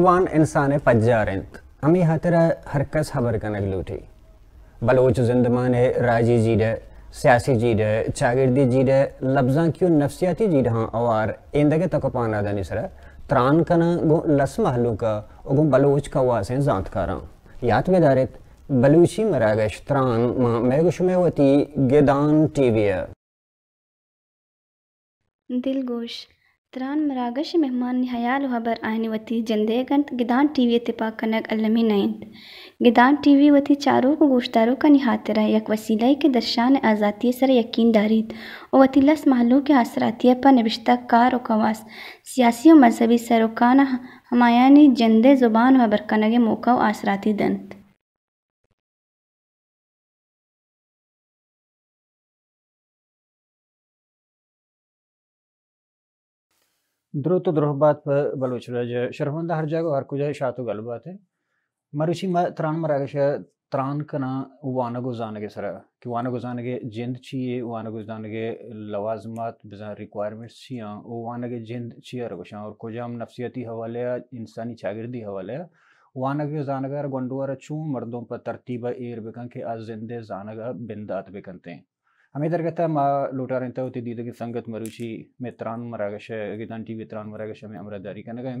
ज़ुबान इंसान पज्जारंत हमें हतरा हरकस खबर कनक लूटी बलोच जिंदमान राज़ी जीड सियासी जीड चागिर्दी जीड लफ्जा क्यों नफसियाती जीड हाँ अवार इंदगे तक पाना दनिसरा त्रान कना गो लस महलू का गो बलोच का वासे जात कारा याद बेदारित बलूची मरागश त्रान मा मैगुशमेवती गेदान टीविया दिलगोश त्रान मरागश मेहमान हयाल हबर आने वती जंदेगंत गिदान टीवी तिपा कनक अलमी नयंत गिदान टीवी वती चारों को गोश्तारों का निहातरा यक वसीला के दर्शान आज़ाती सर यकीन दारीत और वती लस महलों के असरातिया पर नबिश्ता कार और कवास। सियासी और मजहबी सरोकाना हमायानी जंदे ज़ुबान व बरकनगे मौका और आसराती दंत। द्रो तो द्रोह बात पर बलोच रज शर्मंदा हर जगह हर कुछ शातो गल बात है। मरुची म त्राण मरागश त्राण कना वानगो जानगे सरा कि वानगो जानगे जिंद छिए वानगो जानगे लवाजमात बिजा रिक्वायरमेंट्स छिया ओ वानगे जिंद छिया रगोशा और कुजाम नफसियती हवाले इंसानी चागिरदी हवाले वानगे जानगर गोंडुआर चू मर्दों पर तरतीब एर बेकन के आज जिंदे जानगा बिंदात बेकनते हैं। दीदा की संगत मरुची, में त्रान मरागश गिदान टीवी त्रान मरागश में अमरदारी करने गए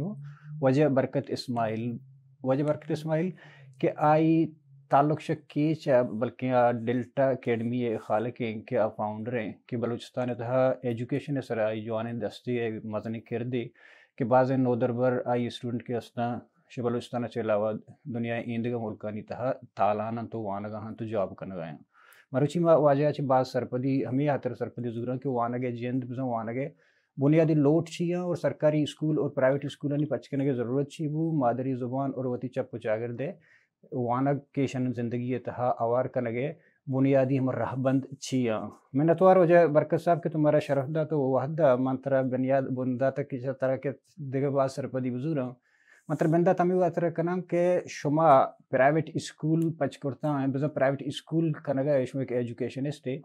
वजह बरकत इस्माइल, वजह बरकत इस्माइल के आई ताल्लुक शक के बल्कि डेल्टा अकेडमी खाल के के फाउंडर हैं कि बलूचिस्तान तहा एजुकेशन सर, आई जवान दस्ती मजन किरदी कि बाज़ नोदरबर आई स्टूडेंट के अस्ता बलूचिस्तान के अलावा दुनिया इंदगा नहीं तहा तालाना तो वानगा तो जॉब करने गए मरुची वाजयाची बाज सरपदी, हमें हातर सरपदी जुगरा कि वानगे जेंद बिजो वानगे बुनियादी लोट छिया और सरकारी स्कूल और प्राइवेट स्कूल पचकने की ज़रूरत छी वो मादरी ज़ुबान और वती चप चागर दे वानग के शन ज़िंदगी तहा आवार कनगे बुनियादी हम रहबंद छिया मैं नतवार वजह बरकत साहब के तुम्हारा शरफदा तो वहदा मंत्रा, बुनियाद बुंदा तक किसी तरह के दिगे बाज सरपदी बुज़ुर्ग मतलब बंदा तमी अतर कनाम के शुमा प्राइवेट स्कूल पच करता है बिजा प्राइवेट स्कूल कनगा इसमें के एजुकेशनिस्ट है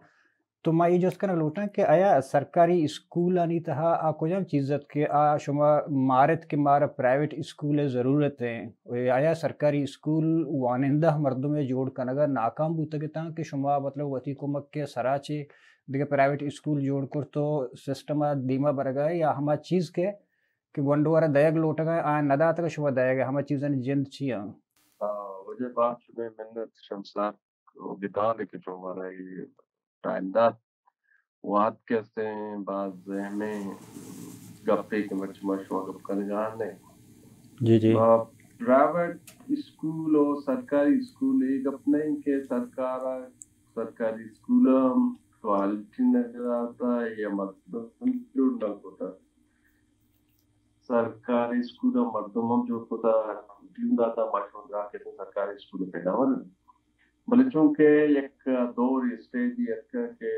तो मैं ये जोस्त कनक लूटा कि आया सरकारी स्कूल आनी तहा आ जम चीज़त के आ शुमा मारत के मार प्राइवेट स्कूल ज़रूरत है आया सरकारी स्कूल वानिंदा मर्दों में जोड़ कनगा नाकाम बूता के कि शुमा मतलब वती कुमक के सराचे देखिए प्राइवेट स्कूल जोड़ कर तो सिस्टम दीमा बरगा या हमारा चीज़ कि gondwara dayag lotaga a nadataga shuba dayaga hama chizan jind chiya वजह बात में मिन्नत शमसार बिताने के जो हमारा ये टाइमदार वाद कैसे बाज हमें गप्पे के मच मशवा गप करने जाने। जी जी। प्राइवेट स्कूल और सरकारी स्कूल एक अपने के सरकार सरकारी स्कूल क्वालिटी नज़र आता है या मतलब होता? है ಸರ್ಕಾರಿ ಸ್ಕೂಲ್ ಮರ್ದಮಂ ಜೋಡ್ಕೋತ टीमदाता माशोंद्रा के तो सरकारी स्कूल पेडावर भले चूंकि एक दौर स्टेज एक के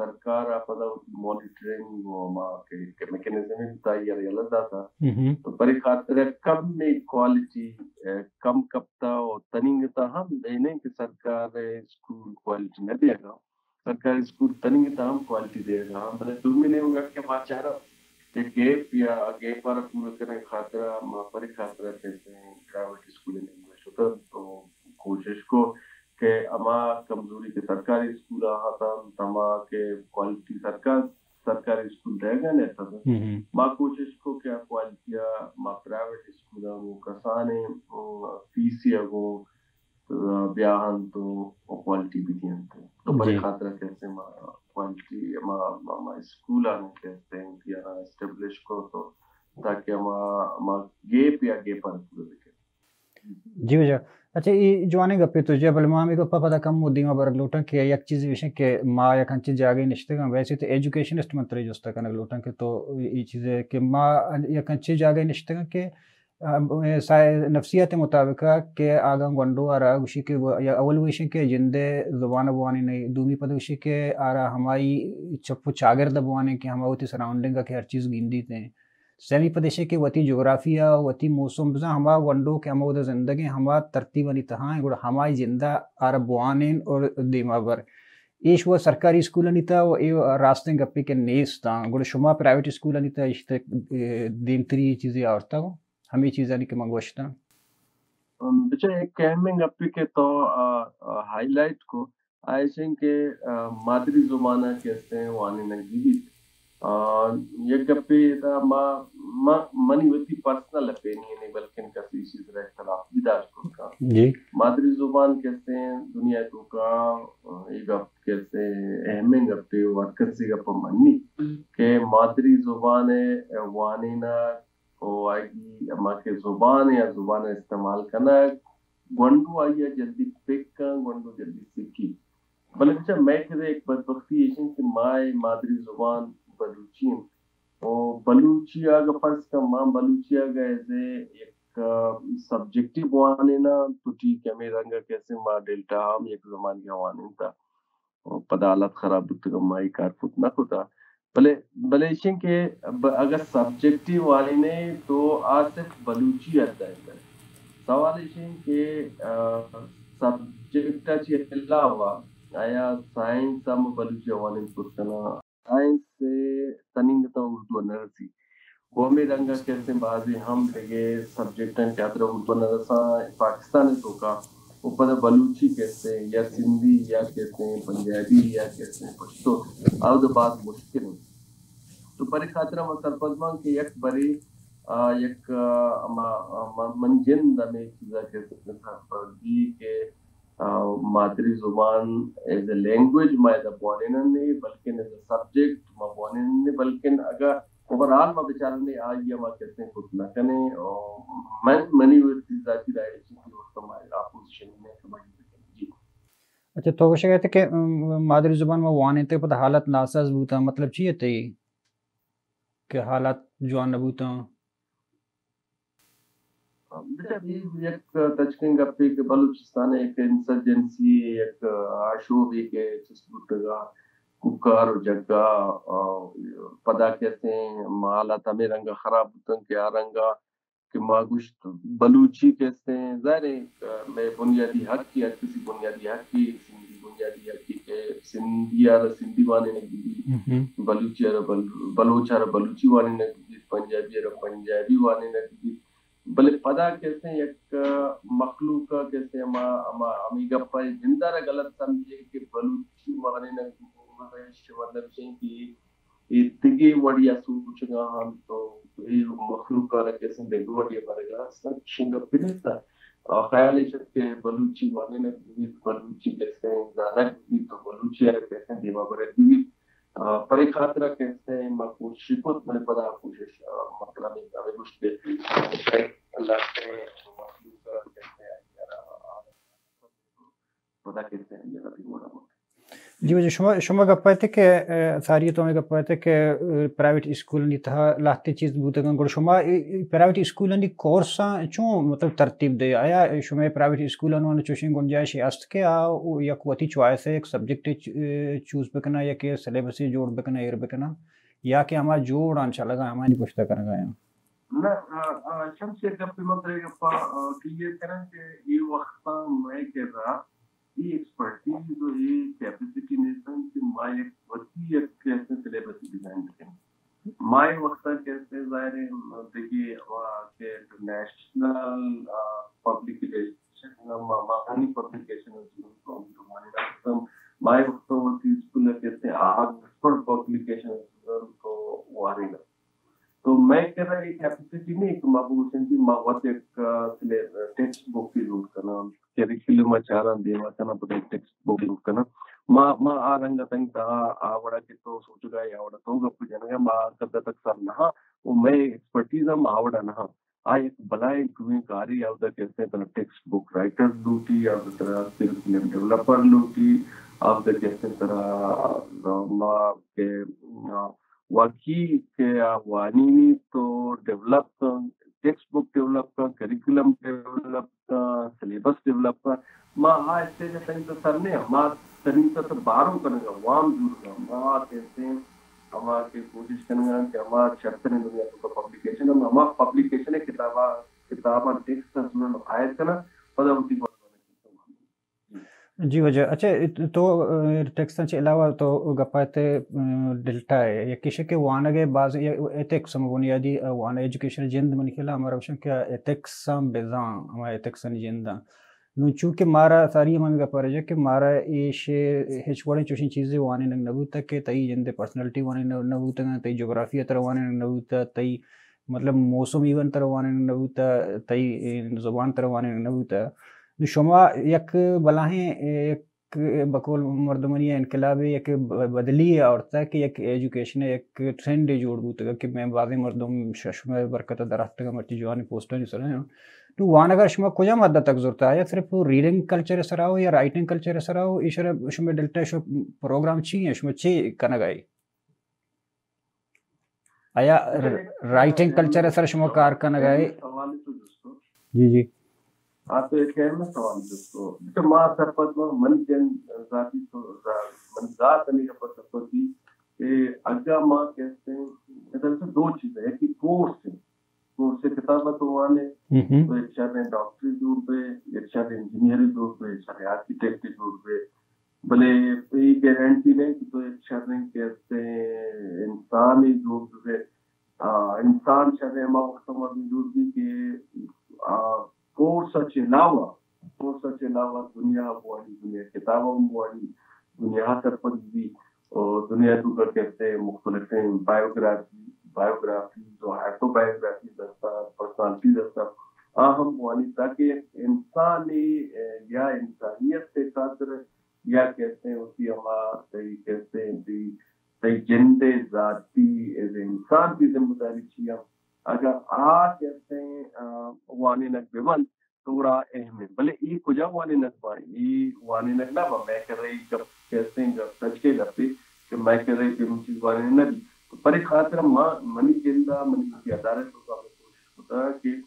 सरकार आपदा मॉनिटरिंग वो मा के, के मैकेनिज्म तैयार यला दाता तो परि खातिर कम में क्वालिटी कम कपता और तनिंगता हम देने के सरकार स्कूल क्वालिटी न देगा सरकारी स्कूल तनिंगता हम क्वालिटी देगा भले तुम नहीं होगा कि माचारा ते गैप या गैप वाला पूरा करने खातिर पर खातिर हैं प्राइवेट स्कूल में होता तो कोशिश को के अमा कमज़ोरी के सरकारी स्कूल आता तमा के क्वालिटी सरकार सरकारी स्कूल रहेगा ने था। माँ कोशिश को क्या क्वालिटी माँ प्राइवेट स्कूल वो कसाने फ़ीस या वो ब्याहन तो क्वालिटी भी दियन तो बड़े खातिर कैसे माँ क्वालिटी मा मा स्कूल आने कहते हैं कि एस्टेब्लिश को तो ताकि मा मा गेप या गेप पर पूरे जी भैया। अच्छा ये जवाने गप्पे तो जब माँ मेरे को पता कम मुद्दी में बर लोटन के एक चीज़ विषय के माँ या कंची जागे निश्चित का वैसे तो एजुकेशनिस्ट मंत्री जो तक कनक लोटन के तो ये चीज़ें कि माँ या कंची जागे निश्चित के नफसियात मुताबिक के आगा गंडो आ रहा उसी के अवल विषय के जिंदे ज़ुबान बुआने नहीं, दूमी पद विषय के आ रहा हमारी चप्पू चागर दबवाने के हम होती सराउंडिंग का के हर चीज़ गिनती थे। सेमी प्रदेश के वती जोग्राफिया वती मौसम बजा हमा वंडो के हम उधर ज़िंदगी हमा तरतीब बनी तहाँ गुड़ हमारी ज़िंदा आ रहा बुआने और दिमा बर ईश वो सरकारी स्कूल अनिता वो ये रास्ते गप्पे के नेस था, गुड़ शुमा प्राइवेट स्कूल अनिता इश्ते दिन तरी चीज़ें और था चीज़ नहीं कि मंगवशता बिचा एक कहमें अपी के तो हाईलाइट को आयशें के मादरी जुबाना कहते हैं वानी नगीबी यद्यपि मनी वती पर्सनल अपनी नहीं बल्कि इनका इसी तरह इख्तलाफ बिदाश का जी। मादरी ज़ुबान कहते हैं दुनिया तो का एक कहते हैं अहमे गप्पे वर्कर से गप्पा मन्नी। के मादरी ज़ुबान है वानी ना आएगी ज़ुबान या ज़ुबान इस्तेमाल करना गोंडू आई जल्दी पिक गोंडू जल्दी सीखी बल्कि मैं कहे एक बदबख्ती है कि माए मादरी ज़ुबान बलूचियन और बलूचिया का फ़र्ज़ का माँ बलूचिया का ऐसे एक सब्जेक्टिव वाने ना तो ठीक है मेरा रंग कैसे माँ डेल्टा हम एक जमान के वाने था और पदालत खराब तो माई कारफुत ना होता भले भले के अगर सब्जेक्टिव वाले ने तो आज तक बलूची आता है सवाल के सब्जेक्टाची अलावा आया सायन्स हम बलूची वाले पुरतना साइंस से तनिंगता उर्दू नरसी। गोमी रंगा कैसे बाजी, हम लगे सब्जेक्ट क्या तरह उर्दू नरसा। पाकिस्तान तो का ऊपर बलूची कहते हैं, या सिंधी या कहते हैं, पंजाबी या कहते हैं पश्तो अब तो बात मुश्किल है। तो परे खातिर हम सरपंच के एक बड़ी एक मंजिन दमे चीजा कहते हैं के मादरी ज़ुबान एज ए लैंग्वेज माय द बोनेने बल्कि एज ए सब्जेक्ट मा बोनेने बल्कि अगर ओवरऑल मा बेचारा ने आज ये मा कहते हैं खुद ना कने मैं मनी विद जाती राय की दोस्तों माय अपोजिशन में कमाई जी। अच्छा तो कुछ कहते कि मादरी ज़ुबान में वाने ते पता हालत नासाज बूता मतलब चाहिए ते कि हालत जो नबूता एक तचकिंग अपी के बलूचिस्तान एक इंसर्जेंसी एक आशूबी के चिस्बुटगा कुकर जग्गा पदा कहते हैं माला तमे रंगा खराब के आरंगा कि मागुश बलूची कहते हैं? ज़ाहिर मैं बुनियादी हक की हर किसी बुनियादी हक की सिंधी बुनियादी हक की के सिंधी यार सिंधी वाले ने दी बलूची यार बलूच यार बलूची वाले ने दी पंजाबी यार पंजाबी वाले ने दी भले पदा कैसे एक मखलूक कैसे गप्पा ज़िंदा गलत समझे कि बलूची वाले ने मतलब कि इतनी वड़िया सूचना तो मखलूक कैसे शिंग पिनता ख्याल है कि बलूची वाले ने बलूची कैसे तो बलूची है कैसे देवा बरे दी परे खातिर कैसे मको शिपत मैंने पता कोशिश मतलब एक अवे मुश्किल अल्लाह करे पता कैसे है ये अभी मोड़ा जी वजह शुमा शुमा गप्पा थे के सारी में गप्पा थे के प्राइवेट स्कूल नि था लाते चीज़ बुते गन शुमा प्राइवेट स्कूल नि कोर्स चो तरतीब दे आया शुमा प्राइवेट स्कूल न चोशिंग गुंजाइश अस्त के आ या कोती चॉइस एक सब्जेक्ट चूज़ बकना या के सिलेबस जोड़ पुछता कर ये एक्सपर्टीज जो ये कैपेसिटी नेशन की माय एक वसी एक कैसे सिलेबस डिज़ाइन करें। माय वक्त कैसे ज़ाहिर है देखिए के नेशनल पब्लिकेशन मानी पब्लिकेशन तो माय वक्त वती स्कूल कैसे ऑक्सफोर्ड पब्लिकेशन तो वारेगा तो मैं कह रहा एक कैपेसिटी नहीं, एक माबूशन की मावत एक की విచారాన్ని బోధించుకున్న మా మా ఆ రంగ సంగ ఆవిడకితో సోచుగా ఆవిడతో గప్పు జనగా మా కద్దతక సన్న మే ఎక్స్పర్టీజ్ అమ్ ఆవిడన ఆ ఎక్ బలాయ్ గుయి గారి ఆవిడ కేసే తన టెక్స్ట్ బుక్ రైటర్ లూటి ఆవిడ తన సిల్స్ డెవలపర్ లూటి ఆవిడ కేసే తన మా కే वाकी के वानी तो डेवलप टेक्स्ट बुक डेवलप का करिकुलम डेवलप का सिलेबस डेवलप का तो तो के कि तो टेक्स्ट का जी, वजह अच्छा तो टेक्स्टांचे अलावा तो गप्पाते डेल्टा है, या किसी के वानगे बाज या एथिक्स हम बुनियादी वान एजुकेशन जिंद मन खेला हमारा वशन क्या एथिक्स बेजा हमारा एथिक्स ज़िंदा। गप्पा रहे कि मारा ये हेच वड़े चुशिन चीज़ें वाने नंग नबूता के तई जिंदे पर्सनालिटी वाने नबूता तई जोग्राफिया तरह वाने नंग नबूता तई मतलब मौसम इवन तरह वाने नंग नबूता तई ज़ुबान तरह वाने नंग नबूता शमा यक बलाहें एक बकौल मर्दमनी इनकलाब एक बदली है और तक एक एजुकेशन एक ट्रेंड जोड़ बूत कि मैं बाज़ मर्दम शशम बरकत दरख्त का मर्ची जवान पोस्ट नहीं सर तो वान अगर शमा कुछ मद्द तक ज़रूरत है। या सिर्फ़ रीडिंग कल्चर असर आओ या राइटिंग कल्चर असर आओ इशर शमे डेल्टा शो प्रोग्राम ची है शमे ची कनग आई आया राइटिंग कल्चर असर शमा कार कनग आई जी जी। आप कहना सवाल दोस्तों जैसे माँ सरपंच में मन जन जाति तो मन जात नहीं का सरपंच की कि अग्गा माँ कहते हैं से दो चीज़ें एक ही कोर्स है। कोर्स से किताब तो तो एक शायद डॉक्टरी दूर पे एक शायद इंजीनियरिंग दूर पे एक शायद आर्किटेक्ट दूर पे। भले ये गारंटी नहीं कि तो एक शायद कहते हैं इंसान ही दूर पे इंसान शायद माँ वक्त दूर भी के कोर्सचे अलावा कोर्सचे अलावा दुनिया बुआनी दुनिया किताबों बुआनी दुनिया सरपंच भी और दुनिया तो कहते हैं मुख्तलिफ़ बायोग्राफी बायोग्राफी जो ऑटोबायोग्राफी दस्ता पर्सनालिटी दस्ता। अहम बुआनी ताकि इंसानी या इंसानियत से खातर, या कहते हैं उसकी हमारा सही कहते हैं भी सही जिंदे जाती इंसान की ज़िम्मेदारी चाहिए अगर आ कहते हैं वानी नक विमन थोड़ा अहम है भले ई कुजा वानी नक बा ई वानी नक ना बा मैं कर रही जब कहते हैं जब सच के करते कि मैं कर रही कि चीज़ वानी नक पर खातिर माँ मनी ज़िंदा, मनी की अदालत को हमें कोशिश होता है कि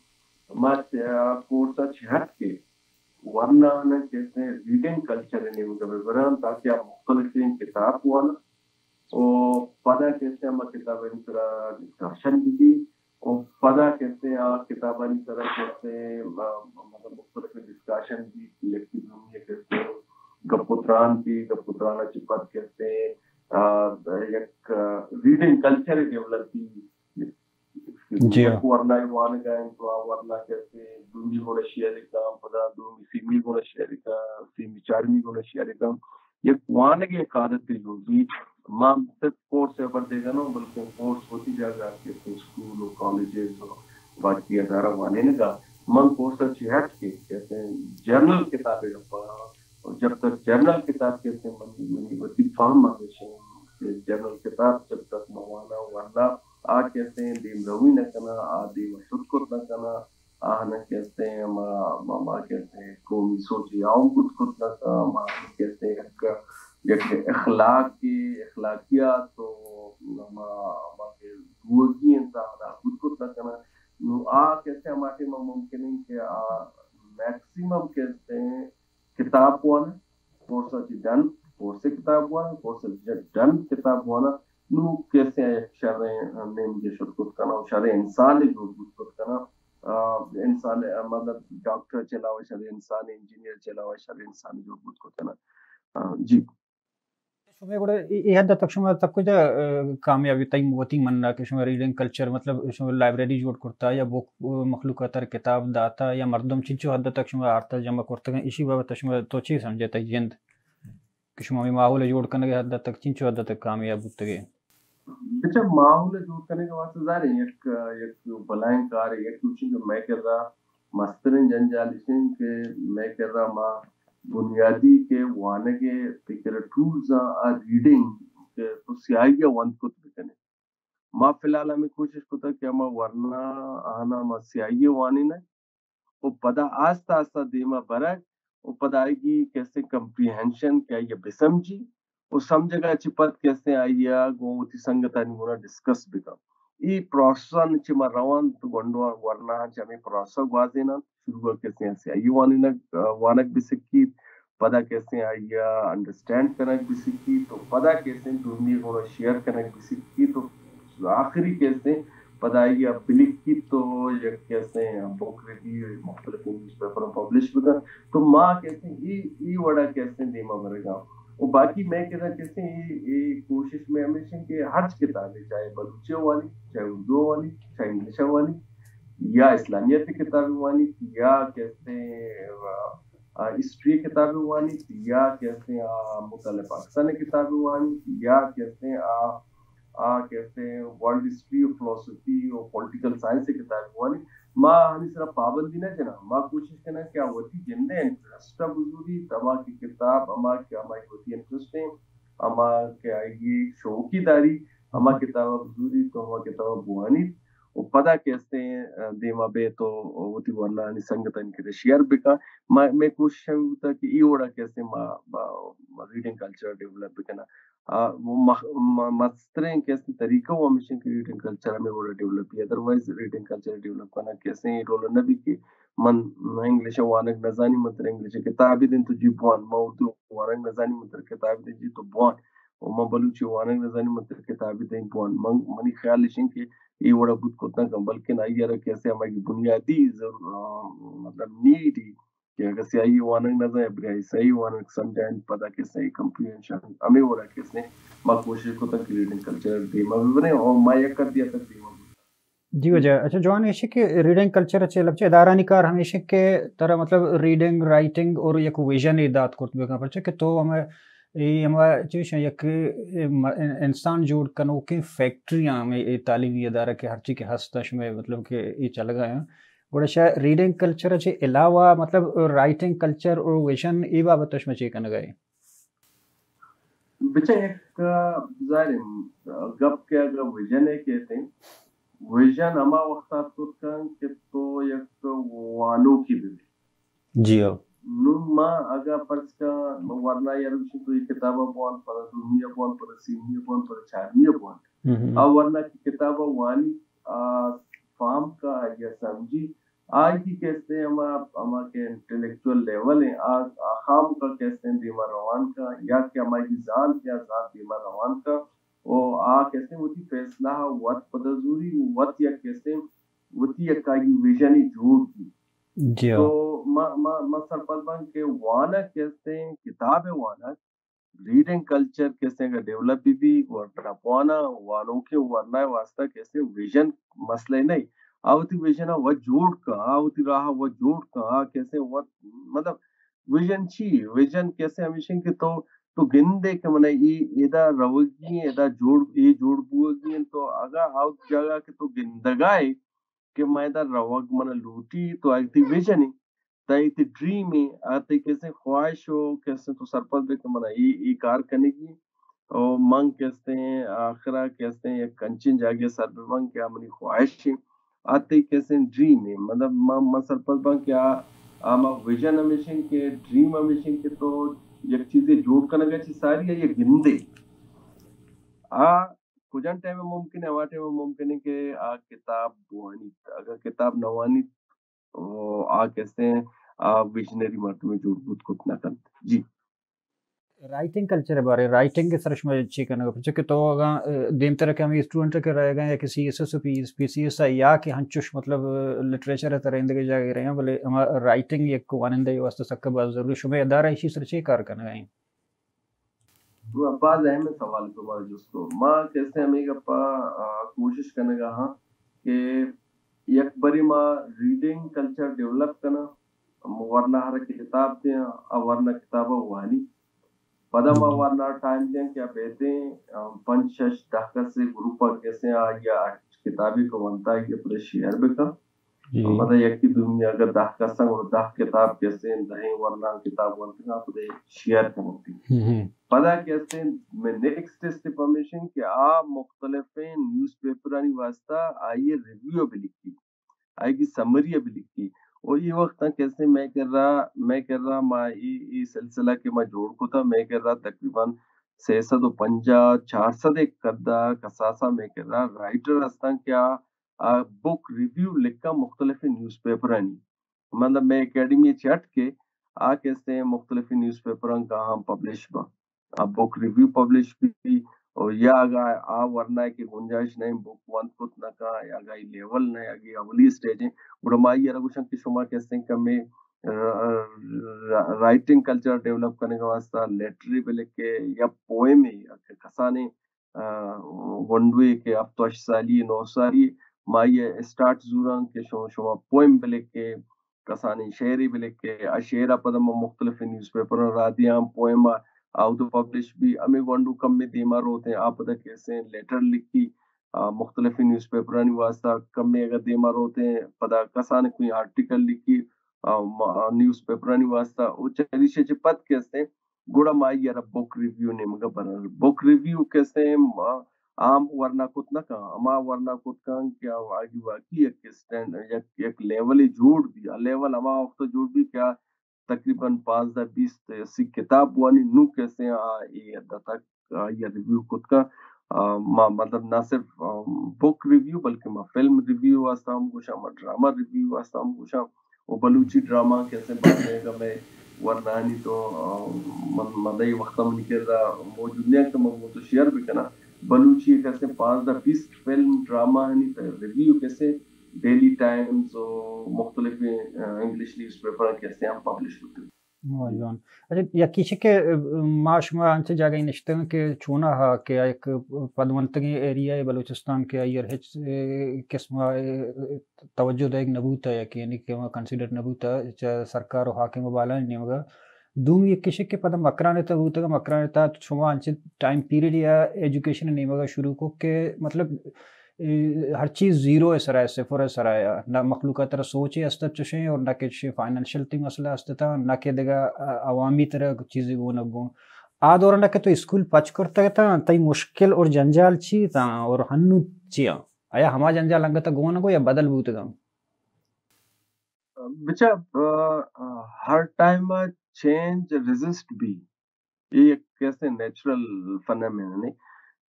माँ कोर्स हट के वरना न हैं रीडिंग कल्चर ने विवरण ताकि आप मुख्तलिफ़ किताब हुआ ना और पता हैं हम किताब डिस्कशन भी और पता हैं आप किताबानी तरह कहते हैं मतलब मुख्तलिफ़ डिस्कशन भी कलेक्टिव रूम ये हैं गपुत्रान की गपुत्राना चिपत कहते हैं एक रीडिंग कल्चर ही डेवलप की। जी वरना वान गए तो वरना कहते हैं पदा सीमी शेयरिका सीमी चारमी के आदत होगी माँ सिर्फ़ कोर्स पेपर देगा ना बल्कि कोर्स होती जाएगा आपके स्कूल और कॉलेजेस और बाकी वाने का मन कोर्स अच्छी हट के हैं जर्नल किताबें पढ़ा जब तक जर्नल किताब बड़ी फार्म आगे जर्नल किताब जब तक मवाना वरना आ कहते हैं दीम रवी न करना आ दीम सुदकुत न आ न कहते हैं मामा कहते हैं न कहते हैं एक अखलाक की तो दुर्गी इंसान खुद खुद न आ कहते हैं, हमारे मुमकिन है कि आ मैक्सिमम कहते हैं कोर्स डन कोर्स किताब हुआ ना कोर्स डन किताब हुआ ना नु कैसे शर मुझे शुरुआत करना शर इंसान शुरुआत करना इंसान मतलब डॉक्टर चलावा शर इंसान इंजीनियर चलावा शर इंसान जो करना जी। ତୁମେ ଗୋଟେ ଏହା ତକ୍ଷ ତପକୁ ଯା कामयाबी तई मोती मन्ना के शुमा रीडिंग कल्चर मतलब शुमा लाइब्रेरी जोड़ करता या बुक मखलूक तर किताब, दाता या मरदम छिंचो हद तक शुमा आरता जमा करते हैं। इसी बाबत शुमा तो ची समझे तई जिंद। कि शुमा में माहौल जोड़ करने के हद तक छिंचो हद तक कामयाब होते गए। अच्छा माहौल जोड़ करने के वास्ते जा रहे एक एक बलायन कार एक कुछ जो मैं कर रहा, मस्तरिन जनजालिसिन के ಬುನಿಯಾದಿಗೆ ವಾನಗೆ ಪಿಕರ ಟೂಲ್ಸ್ ಆರ್ ರೀಡಿಂಗ್ तो स्याही या वंत को बिकने मा फ़िलहाल हमें कोशिश कोता कि हम वरना आना मा स्याही वानी ने, वो पता आस्ता आस्ता देमा बरक वो पता आएगी कैसे कंप्रीहेंशन क्या ये बेसमझी वो समझेगा अच्छी पद कैसे आई या गोवती संगत अनुगुना डिस्कस बिका ई प्रोसेस निचे मा रवान तो गंडवा वरना हमें प्रोसेस वाजेना शुरू कैसे ऐसे आई वानी वानक भी सिक्की पता कैसे आइया अंडरस्टैंड करना सीखी तो पता कैसे दुनिया को शेयर करना सीखी तो आखिरी कैसे पदाई बिलिकी तो ये कैसे बुक रिव्यू मुख्तलिफ़ न्यूज़पेपर पब्लिश बगा तो माँ कैसे ये ये वड़ा कैसे देमा मरेगा और बाकी मैं कहना कैसे ये ये कोशिश में हमेशा कि हर किताबें, चाहे बलूचियों वाली, चाहे उर्दू वाली, चाहे इंग्लिश वाली या इस्लामियत की किताबें वाली या कैसे हिस्ट्री किताबें वाली या कैसे मुतल पाकिस्तानी किताबें वाली या कैसे आ कहते हैं वर्ल्ड हिस्ट्री और फिलोसफी और पॉलिटिकल साइंस की किताबें वाली माँ हमें सिर्फ़ पाबंदी न जना माँ कोशिश करना क्या होती जिंदे इंटरेस्ट बुजुरी तमा की किताब, अमा क्या हमारी होती इंटरेस्टिंग अमा क्या ये शौकीदारी, अमा किताब बुजुरी तो अमा किताब बुआनी देमा बे तो होती वरना नि संगत शेयर बिका मैं कोशिश होता कि ये ओड़ा कैसे रीडिंग कल्चर डेवलप करना मस्तरें कैसे तरीका वो हमेशा की रीडिंग कल्चर में वो डेवलप किया अदरवाइज़ रीडिंग कल्चर डेवलप करना कैसे रोल नबी के मन इंग्लिश वानक नजानी मंत्र इंग्लिश किताबी दिन तो जी बुआन मैं उर्दू वानक नजानी मंत्र किताबी दिन जी तो बुआन वानक नजानी मंत्र किताबी दिन बुआन मन मनी ख्याल लिशिंग के ये बड़ा बुत को तना बल्कि ना यार कैसे हमारी बुनियादी मतलब नीड कि अगर सही वानंग नज़र ब्रिया सही वानंग समझाइन पता के सही कंप्रीहेंशन हमें हो रहा किसने माँ कोशिश को तक रीडिंग कल्चर दी मैं बने और मैं एक कर दिया तक दी जी वजह अच्छा जवान इशे के रीडिंग कल्चर अच्छे लबचे इदारा निकार हमेशा के तरह मतलब रीडिंग राइटिंग और एक विजन इदात करते बेका पर कि तो हमें ये हमारा चीज़ एक इंसान जोड़ कनो के फैक्ट्रियाँ में तालीमी इदारा के हर चीज़ के हस्तश में मतलब के ये चल गए हैं। थोड़ा रीडिंग कल्चर जे अलावा मतलब राइटिंग कल्चर और विजन ई बाबतश में चेकन गए। बच्चा एक जारिम गप के अगर विजन है कहते हैं विजन हमा वक्त तो के तो एक वानो की भी। जी हो। वरना यार तो ये किताब बॉन पर दुनिया बॉन पर सीनियर बॉन पर चारमिया बॉन अब वरना की किताब वानी फार्म का या समझी आज की कहते हैं हम हम के इंटेलेक्चुअल लेवल है आज आखाम का कहते हैं दीमा रवान का या कि हमारी जान क्या जात दीमा रवान का और आ कहते हैं वती फैसला वत पदजूरी वत या कहते हैं वती या का विजन ही जोड़ की तो म म म के वाना कहते हैं? किताब है वाना। रीडिंग कल्चर कैसे का डेवलप भी भी के वरना वास्ता कैसे विजन मसले नहीं। आवती विजन व जोड़ का। आवती रहा व जोड़ का। कैसे व मतलब विजन छी विजन कैसे हमेशा के तो तो के मने ई एदा रवगी एदा जोड़ ये जोड़ बुगी तो आउट जगह के तो के मैदा रवग मन लूटी तो आई थी विजन तई है, आते कैसे ख्वाहिश हो, कैसे तो सरपंच के मना, ये ये कार करने की, और मंग कहते हैं, आखिरा कहते हैं कंचन जागे सर मंग क्या, मनी ख्वाहिश आते कैसे ड्रीम है मतलब म सरपंच बन क्या आम विजन हमेशा के ड्रीम हमेशा के तो एक चीज़ें जोड़ कर लगा सारी है, ये गिंदे आ कुजन टाइम में मुमकिन है हमारे में मुमकिन है कि आ किताब बुआनी अगर किताब नवानी तो आ कैसे हैं? आ विजनरी मर्द में जोड़ बुत कुछ ना कर जी। राइटिंग कल्चर है बारे राइटिंग के सरश में अच्छी करने का कि तो अगर देम तरह के हम स्टूडेंट के रहेगा या किसी S S P P C S I या कि हम चुश मतलब लिटरेचर है तरह इंदे जागे रहे हैं बोले हम राइटिंग एक को आनंद वास्ते सबका बहुत ज़रूरी शुमे अदारा इसी सरच कार करना है। वो अब्बास अहमद सवाल को बार जिसको माँ कैसे हमें कोशिश करने का हाँ कि एक बारी मा रीडिंग कल्चर डेवलप करना, वरना हर किताब थे वरना किताब वानी पदम वरना टाइम दें क्या हैं, पंच शश दाखा से ग्रुप कैसे आ या किताबी को बनता है पूरे शेयर भी की दुनिया अगर दाह का संग और दाह किताब कैसे नहीं वरना किताब बनते हैं पूरे शेयर करती पता कैसे मैं नेक्स्ट स्टेप परमिशन कि आ मुख्तलिफ़ न्यूज़पेपर आनी वास्ता आइए रिव्यू भी लिखी आएगी समरी भी लिखी। और ये वक्त कैसे मैं कर रहा मैं कर रहा मैं ये सिलसिला के मैं जोड़ को था मैं कर रहा तकरीबन छह सौ पंजा चार सौ एक कद्दा कसासा में कर रहा राइटर हस्ता क्या बुक रिव्यू लिखा मुख्तलिफ़ न्यूज़ पेपर मतलब मैं एकेडमी चट के आ कैसे मुख्तलिफ़ न्यूज़ पेपर का हम पब्लिश बा। अब बुक रिव्यू पब्लिश भी, और या अगा आ वरना की गुंजाइश नहीं बुक वन कुत न का, या लेवल नहीं आगे अवली स्टेज गुड़माई या रघुशंक की शुमा कैसे कमे राइटिंग कल्चर डेवलप करने का वास्ता लेटरी पे लेके या पोएम ही कसाने वंडवे के अब तो साली नौ साली माये स्टार्ट जूरांग के शुमा पोइम बिलेके कसानी शेरी बिलेके अशेरा पदम मुख्तलिफ़ न्यूज़पेपर रादियाँ पोइम आउट पब्लिश भी अमे गोंडू कम में दीमा रोते हैं। आप अदा कैसे लेटर लिखी मुख्तलिफ़ न्यूज़ पेपर वास्ता कम में अगर दीमा रोते हैं पदा कसान कोई आर्टिकल लिखी न्यूज़ पेपर वास्ता, वो चलिशे पद कैसे गुड़ा माई यार बुक रिव्यू ने मगर बुक रिव्यू कैसे आम वरना कुत न का अमा वरना कुत का क्या वाकी एक स्टैंड एक एक लेवल ही जोड़ दिया। लेवल अमा वक्त जोड़ भी क्या, तकरीबन पाँच दस बीस अस्सी किताब वाली नू कैसे आ रिव्यू कुत का माँ मतलब ना सिर्फ़ बुक रिव्यू बल्कि माँ फ़िल्म रिव्यू वास्ता हम कुछ ड्रामा रिव्यू वास्ता हम कुछ वो बलूची ड्रामा कैसे बातेगा मैं वरनानी तो मदई वक्त में निकल मौजूद नहीं तो मैं तो शेयर भी करना बलूची कैसे पाँच द बीस फ़िल्म ड्रामा रिव्यू कैसे? डेली टाइम्स और मुख्तलिफ़ इंग्लिश न्यूज़ पेपर कैसे हम पब्लिश होते हैं। सरकार दूम ये किसी के पदम होता मकराने तक छुमा अंचे टाइम पीरियड या एजुकेशन नहीं होगा शुरू को के मतलब हर चीज़ ज़ीरो है सराय सिफर है सराय ना मखलूक तरह सोचे अस्तर चुशे और ना कि फाइनेंशियल ती मसला अस्ता ना कि देगा अवामी तरह चीज़ें वो नगो आ दौर ना के तो स्कूल पच करता था तई मुश्किल और जंजाल ची था और हन्नु चिया आया हमा जंजाल अंग तक गो ना या बदल बूत गम बच्चा हर टाइम चेंज रेजिस्ट भी, ये एक कैसे नेचुरल फनोमेना नहीं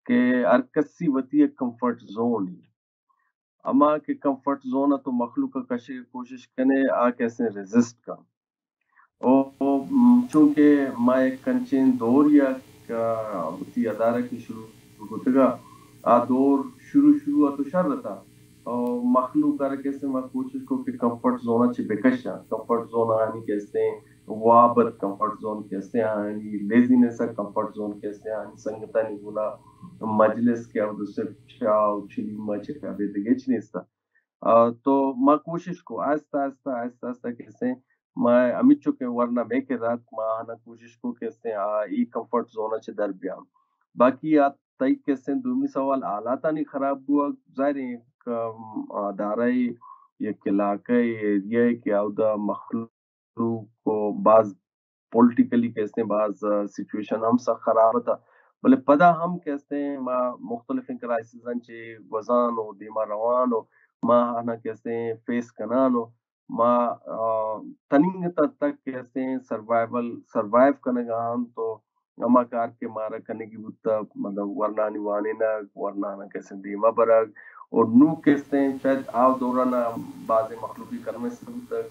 के अरकसी वती एक कंफर्ट जोन ही। अमा के कंफर्ट जोन तो मखलूक कशे कोशिश कने आ कैसे रेजिस्ट का ओ चूँकि मा एक कंचेन दौर या वती अदारा की शुरू होतगा आ दौर शुरू शुरू तो शर रहता और मखलूक कर कैसे मैं कोशिश को कि कंफर्ट जोन अच्छे बेकशा कंफर्ट जोन आनी कैसे वाबत कंफर्ट जोन कैसे आनी लेजीनेस कंफर्ट जोन कैसे आनी संगता नहीं बोला, मजलिस के अब चिली मच अभी गेच नहीं तो मैं कोशिश को, आहिस्ता आहिस्ता आहिस्ता आहिस्ता कैसे मैं अमित चुके वरना मैं के रात माँ ना कोशिश को कैसे आ ई कंफर्ट जोन अच्छे दरबियान बाकी आ तई कैसे दूमी सवाल आलाता नहीं खराब हुआ। ज़ाहिर एक दाराई ये इलाका एरिया के आउदा मखलूक को बाज पॉलिटिकली कैसे बाज सिचुएशन हम सब खराब था। बोले पदा हम कहते हैं? माँ, मुख्तलिफ़ क्राइसिस वजान हो, दीमा रवान हो, माँ आना कहते हैं? फेस कनान हो, माँ तनिंग तक तक कहते हैं? सर्वाइवल सर्वाइव करने का हम तो अमा कार के मारा करने की बुत्ता मतलब वरना निवाने ना, वरना ना कैसे दीमा बरग, और नू कहते हैं? शायद आव दौरान बाज मखलूकी करने से बुत्ता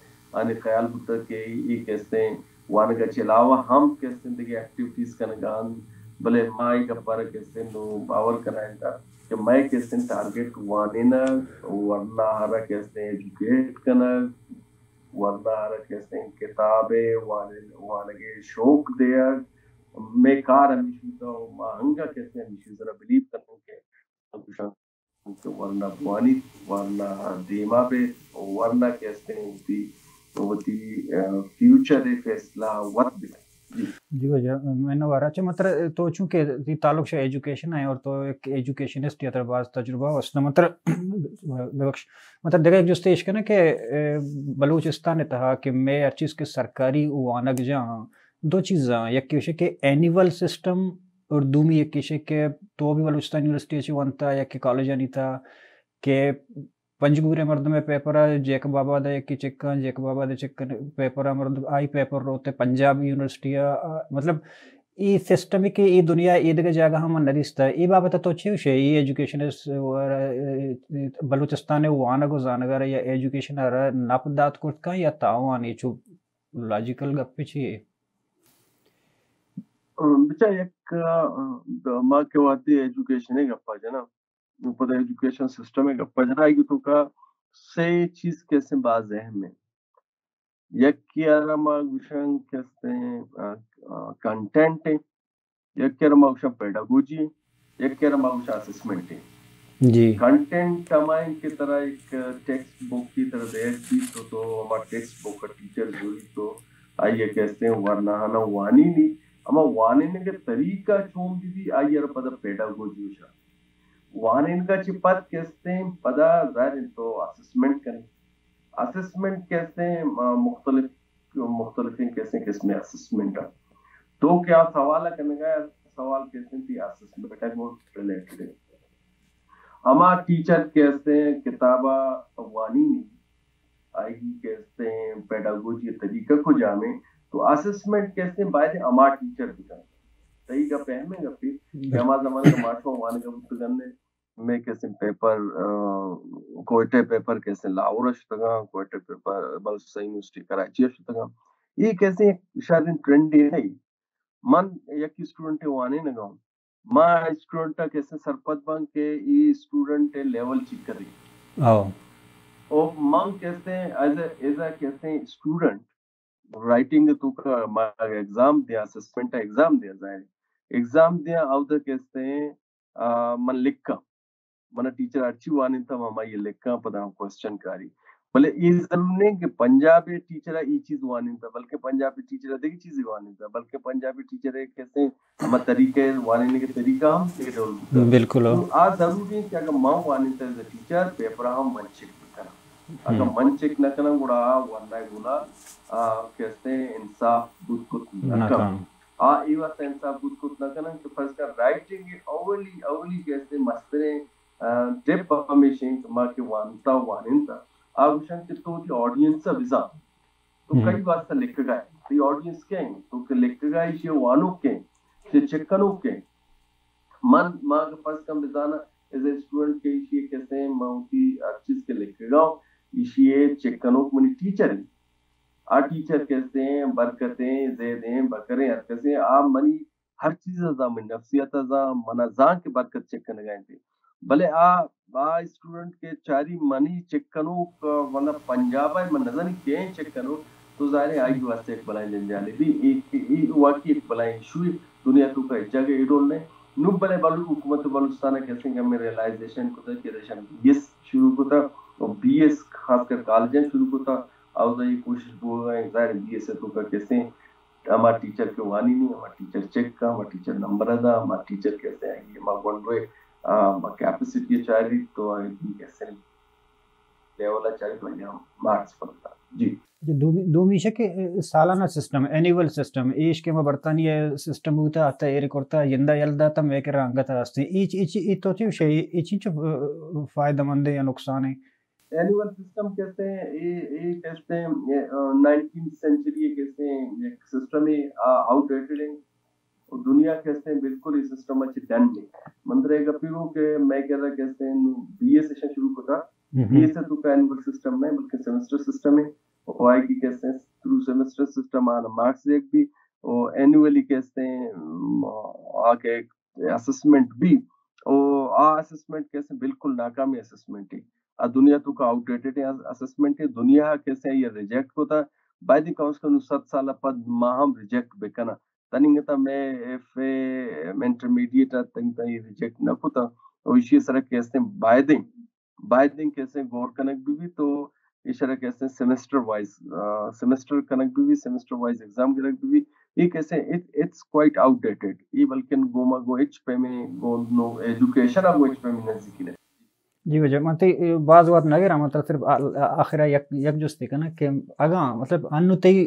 ख्याल बुत्ता के ये कहते हैं वान का अलावा हम कहते हैं एक्टिविटीज़ करने का भले माई का मैं कैसे टारगेट वाने ना, वरना हरा कैसे एजुकेट करना, वरना हरा कैसे किताबें वाने वाने के शौक दिया, मैं कार हमेशा तो महँगा कैसे जरा बिलीव करने के कुछ वरना वानी, वरना दीमा पे, वरना कैसे होती होती फ्यूचर फैसला वक्त जी, भैया मैंने चे मतलब तो चूँकि ताल्लुक से एजुकेशन है और तो एक एजुकेशनिस्ट या तरबाज तजुर्बा उसने मतलब बख्श मतलब देखा एक जो स्टेज का ना कि बलूचिस्तान ने कहा कि मैं हर चीज़ के सरकारी वानक जा दो चीज़ा एक किशे के एनुअल सिस्टम और दूमी एक किशे के तो भी बलूचिस्तान यूनिवर्सिटी वनता या के कॉलेज नहीं था, के पंजगूरे मर्द में पेपर जेक बाबा दे की चिक्कन जेक बाबा दे चिक्कन पेपर मर्द आई पेपर रोते पंजाब यूनिवर्सिटी मतलब ಈ ಸಿಸ್ಟಮಿಕ್ ಈ ದುನಿಯಾ ಈದ್ಗ ಜಾಗ ಹಮ ನರಿಸ್ತ ಈ ಬಾಬತ तो छे शे ई एजुकेशन बलूचिस्तान वानगो जानगर या एजुकेशन अर नपदात कुट का या तावान ये छु लॉजिकल गप्पे छी बिचा एक माँ के वाती एजुकेशन है गप्पा जना एजुकेशन सिस्टम है तो है Gushan assessment. जी। कंटेंट हमारे की तरह एक टेक्स्ट बुक की तरह दे तो तो हमारा टेक्स्ट बुक का टीचर जोड़ी तो आइए कहते हैं वरना हना वानी नहीं। अमा वानी ने के तरीका चोम दी आइए पद पेडागोजी वानी का चिपत हैं? पदा ज़ाहिर तो असेसमेंट करें। असेसमेंट कैसे मुख्तलिफ़ मुख्तलिफ़ कैसे किस्में असेसमेंट है? तो क्या सवाल करने का सवाल कैसे थी असेसमेंट रिलेटेड है? हमारा टीचर हैं? किताबा वानी नहीं। आएगी कहते हैं? पेडागोजी तरीका को जाने। तो असेसमेंट कैसे हैं? बाय हमारा टीचर भी करते तरीका पहमेगा फिर हमारा जमाने का माठो वाने का पुस्तक में कैसे पेपर कोयटे पेपर कैसे लाहौर तगा कोयटे पेपर बल सही यूनिवर्सिटी कराची तगा ये कैसे शायद ट्रेंड है मन एक स्टूडेंट वाने न गाऊं माँ स्टूडेंट कैसे सरपत बंग के ई स्टूडेंट लेवल चेक करी आओ और माँ कैसे एज एज अ कैसे स्टूडेंट राइटिंग तो का एग्ज़ाम दिया असेसमेंट एग्ज़ाम दिया जाए। एग्ज़ाम दिया आउट कैसे मन लिख। का మన టీచర్ అచ్చి వానింతమమ్మ ఈ లెక్క పదం క్వశ్చన్ కారి भले ये जरूर नहीं कि पंजाबी टीचर ये चीज वानिंता बल्कि पंजाबी टीचर देखी चीज वानिंता बल्कि पंजाबी टीचर है कैसे हम तरीके वानिने के तरीका हम ते रोल बिल्कुल तो आ जरूरी है कि अगर मां वानिंता एज टीचर पेपर हम मन चेक करा अगर मन चेक न करना गुड़ा वंदा गुना कैसे इंसाफ बुद्ध को नकम आ ई बात इंसाफ बुद्ध को नकम कि फर्स्ट का राइटिंग ओवरली ओवरली कैसे मस्तरे defamation माके वानता वानिंता आवश्यक तो दी ऑडियंस विजा तो कई बार से लिख गए। दी ऑडियंस के तो के लिख गए ये वानो के से चेकनो के। मन माग पास कम बिजाना एज ए स्टूडेंट के ये कैसे माउंटी चीज़ के लिख गए ये चेकनो मनी टीचर है। आ टीचर कैसे हैं? बरकतें जेदें बकरें हरकतें। आ मनी हर चीज़ जा मन नफसियत जा मना जा के बरकत चेक करने गए थे। भले आ आ स्टूडेंट के चारी मनी चेक करो मतलब पंजाब है मन नज़र के चेक करो तो जारे आई वास्ते एक बलाई जंजाले भी एक एक वाकी एक बलाई इशू दुनिया तो का जगह इडोल ने नु बले बालू हुकूमत बलूचिस्तान कि हमें रियलाइजेशन को था कि रेशन बीएस शुरू को था और बीएस खासकर कॉलेज शुरू को था। और ये कोशिश है ज़ाहिर बीएस तो का कैसे हमारा टीचर के वानी नहीं हमारा टीचर चेक का हमारा टीचर नंबर था हमारा टीचर कैसे आएँगे हमारा वन capacity चारी तो ऐसे लेवल चारी तो यहाँ मार्क्स पड़ता जी दोमीशा के सालाना सिस्टम एनुअल सिस्टम ईश के में बर्तानिया सिस्टम होता आता है रिकॉर्डता यंदा यल्दा तम एक रंगत आस्ते इच इच इतो ची शे इच इच फ़ायदेमंद या नुकसान है। एनुअल सिस्टम कहते हैं ये ये कहते हैं नाइनटीन सेंचुरी कहते हैं एक सिस्टम है आउटडेटेड है। और दुनिया कहते हैं बिल्कुल इस सिस्टम अच्छी डन नहीं। मंत्र गपिरो के मैं कह रहा कहते हैं बीए सेशन शुरू होता बीए से तो एनुअल सिस्टम में बल्कि सेमेस्टर सिस्टम है। और आई की कहते हैं थ्रू सेमेस्टर सिस्टम आना मार्क्स एक भी। और एनुअली कहते हैं आके असेसमेंट भी। और आ असेसमेंट कैसे बिल्कुल नाकामी असेसमेंट है। आ दुनिया तो का आउटडेटेड असेसमेंट है। दुनिया कैसे ये रिजेक्ट होता बाय द काउंसिल सत साल पद माहम रिजेक्ट बेकना। तनिंगता में एफ़ इंटरमीडिएट तंगता ये रिजेक्ट न कुता और इसी तरह कैसे बायदिंग बायदिंग कैसे गौर कनक भी भी तो इस तरह कैसे सेमेस्टर वाइज सेमेस्टर कनक भी भी सेमेस्टर वाइज एग्ज़ाम भी भी, ये कैसे इट इट्स क्वाइट आउटडेटेड ये बल्कि गोमा गो एच पे में गो नो एजुकेशन अब एच पे में नज़दीक है जी वजह मतलब बाज बात नगे रहा मतलब सिर्फ़ आखिर यक यक जुस्त का ना कि अगा मतलब अन्नु तई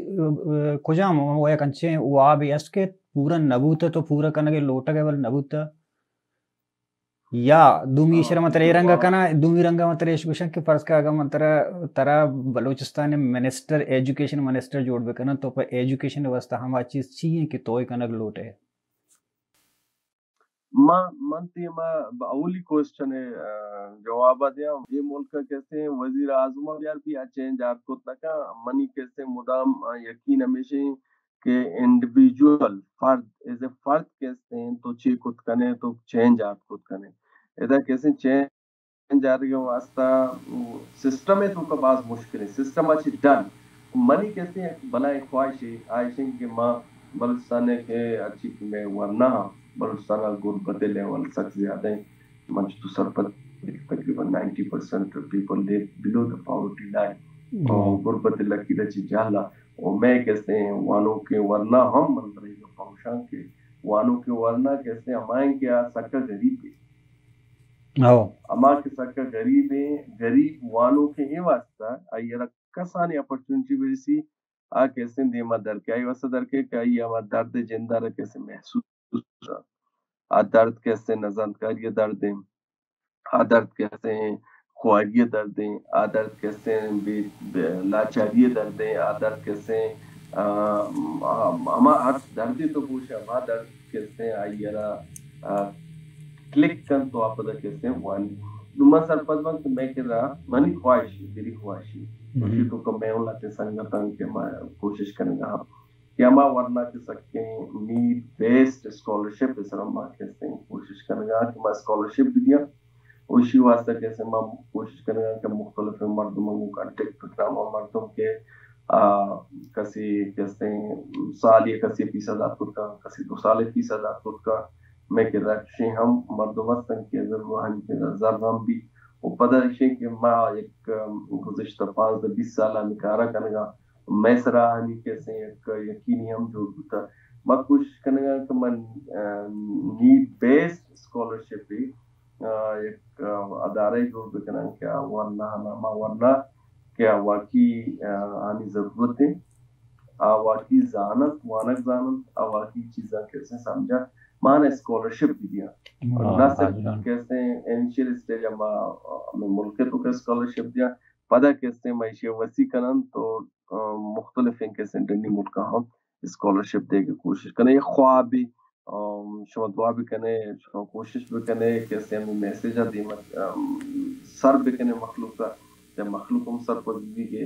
कुजाम वो एक अंचे वो आ भी एस के पूरा नबूत तो पूरा कना के लोटा के वाल नबूत। या दुमी शर मतलब ए रंगा कना दुमी रंगा मतलब इस क्वेश्चन के फ़र्ज़ का अगर मतलब तरा बलूचिस्तान में मिनिस्टर एजुकेशन मिनिस्टर जोड़ बे कना तो पर एजुकेशन व्यवस्था हम चीज़ चाहिए कि तोय कनक लोटे। मंत्री अवली क्वेश्चन है जवाब दिया। ये मुल्क कैसे वज़ीर आज़म, यार भी चेंज आपको तक मनी कैसे मुदाम यकीन हमेशा के इंडिविजुअल फर्द एज ए फर्द कहते हैं तो ची खुद कने तो चेंज आप खुद कने इधर कैसे चेंज आ रही वास्ता सिस्टम है तो का बात मुश्किल है। सिस्टम अच्छी डन मनी कैसे हैं, एक ख्वाहिश है आयशिंग के माँ बलुस्तान के अच्छी में वरना बलुस्तान गुरबत लेवल सक ज़्यादा है मंच तो सरपत तकरीबन 90 percent people live below the poverty line और गुरबत लकी रची जाला और मैं कैसे हैं वालों के वरना हम मन रही जो फ़ंक्शन के वालों के वरना कैसे हमारे क्या सक्का गरीब है अमा के सक्का गरीब है गरीब वालों के ये वास्ता अयरा कसानी अपॉर्चुनिटी बेसी आई दर के कई हमारा दर्द ज़िंदा रह कैसे महसूस आ दर्द कैसे नज़र कर ये दर्द आ दर्द कैसे ख्वाहिए दर्द आ दर्द कैसे लाचारी दर्द आ दर्द कैसे हमारा दर्द तो पूछे हमारा दर्द कैसे आइयरा क्लिक कर तो आप कैसे वन नुमा सरपंच वक्त मैं कह रहा मनी ख्वाहिशी, मेरी ख्वाहिशी उसी को को मैं उलाते संगठन के कोशिश करेंगे हम कि हम वरना के सकते नीड बेस्ड स्कॉलरशिप इस रमा कैसे कोशिश करेंगे कि मैं स्कॉलरशिप भी दिया उसी वास्ते कैसे मैं कोशिश करेंगे कि मुख्तलिफ़ मर्दों को कांटेक्ट प्रोग्राम और मर्दों के कसी कैसे साल या कसी फ़ीसद आपको का कसी दो साल फ़ीसद आपको का मैं रहा हम मर्दों के ज़रूर ज़रूर भी है कि मैं एक गुजशत पाँच से बीस साल निकारा करेगा मैं सराहनी कैसे एक यकीनी हम जो था मैं कोशिश करेगा कि मैं नीड बेस्ड स्कॉलरशिप भी एक अदारे जो बिकना क्या वरना नामा वरना क्या वाकई आनी ज़रूरत है वाकई जानत वानक जानत वाकई चीज़ा कैसे समझा माने स्कॉलरशिप भी दिया और ना सिर्फ़ कैसे इनिशियल स्टेज में मुल्क तो के स्कॉलरशिप दिया पता कैसे मैशे वसी करन तो मुख्तलिफ़ कैसे डंडी मुल्क हम स्कॉलरशिप दे के कोशिश करें ये ख्वाब भी शमा दुआ भी कने कोशिश भी कने कैसे हमें मैसेज दी सर भी कने मखलूक का जब मखलूक हम सर पर भी के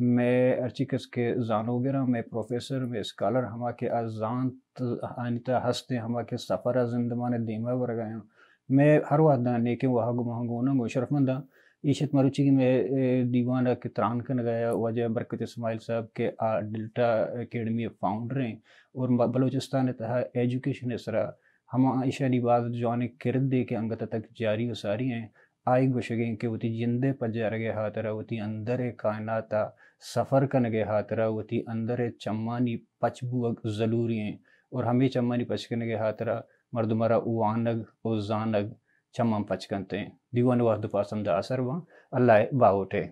मैं अर्चिकस के जानोगरा मैं प्रोफेसर मैं स्कॉलर हमा के अजान आनिता हँसते हमा के सफ़र जिंदमान दीमा वर गए मैं हर वादा नेके वहाँ गुमहंगोना गो शरफमंदा ईशत मरुची की मैं दीवाना के त्रान कर गया वजह बरकत इसमाइल साहब के डेल्टा अकेडमी फाउंडर हैं, और बलोचिस्तान तहा एजुकेशन इसरा हम ईशानी बात जौन किरद के अंगत तक जारी सारी हैं। आई गुशगे के वती जिंदे पजार गे हातरा वती अंदर कायनात सफ़र कन गे हाथरा वती अंदर चम्मानी पचबू ज़रूरी हैं और हमें चम्मानी पचकन गे हातरा मर्दमरा आनग और जानग चम्मा पचकनते हैं। दीवान वाहद पासम दा असर वहाँ अल्लाह बावटे